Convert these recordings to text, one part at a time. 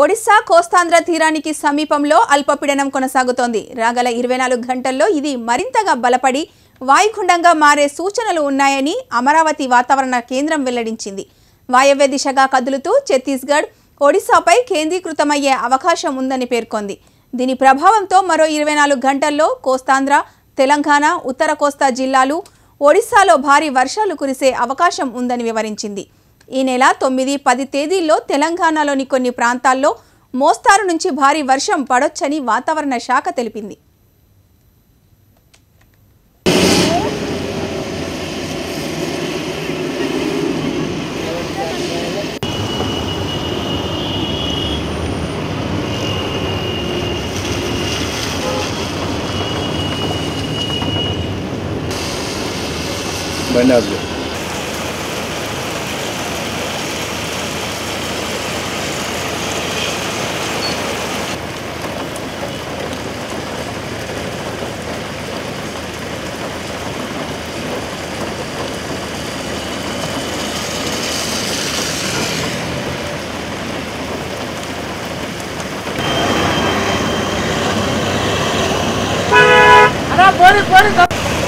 ఒడిశా కోస్తాంధ్ర తీరానికి సమీపంలో అల్పపీడనం కొనసాగుతోంది. రాగల ఇరవై నాలుగు గంటల్లో ఇది మరింతగా బలపడి వాయుగుండంగా మారే సూచనలు ఉన్నాయని అమరావతి వాతావరణ కేంద్రం వెల్లడించింది. వాయవ్య దిశగా కదులుతూ ఛత్తీస్గఢ్ ఒడిశాపై కేంద్రీకృతమయ్యే అవకాశం ఉందని పేర్కొంది. దీని ప్రభావంతో మరో ఇరవై నాలుగు గంటల్లో కోస్తాంధ్ర తెలంగాణ ఉత్తర కోస్తా జిల్లాలు ఒడిశాలో భారీ వర్షాలు కురిసే అవకాశం ఉందని వివరించింది. ఈ నెల తొమ్మిది పది తేదీల్లో తెలంగాణలోని కొన్ని ప్రాంతాల్లో మోస్తారు నుంచి భారీ వర్షం పడొచ్చని వాతావరణ శాఖ తెలిపింది. బండి what is, what is up?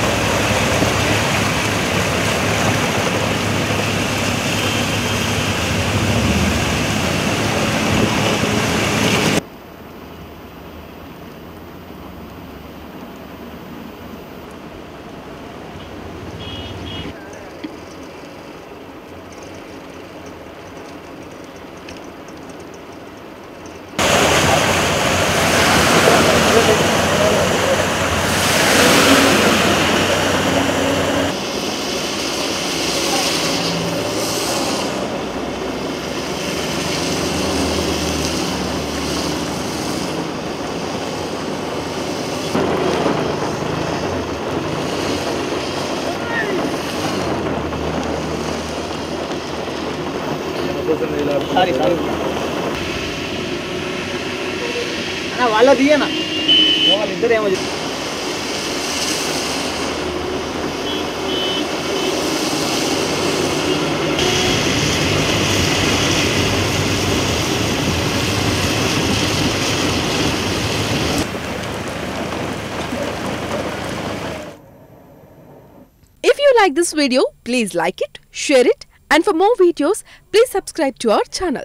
If you like this video, please like it, share it and for more videos, please subscribe to our channel.